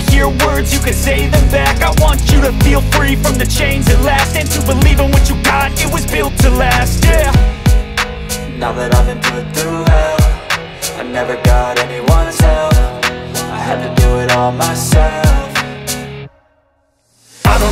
to hear words, you can say them back. I want you to feel free from the chains at last And to believe in what you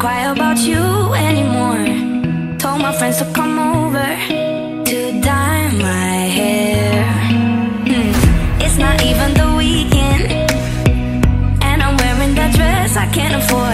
cry about you anymore. Told my friends to come over To dye my hair. Mm. It's not even the weekend And I'm wearing that dress I can't afford.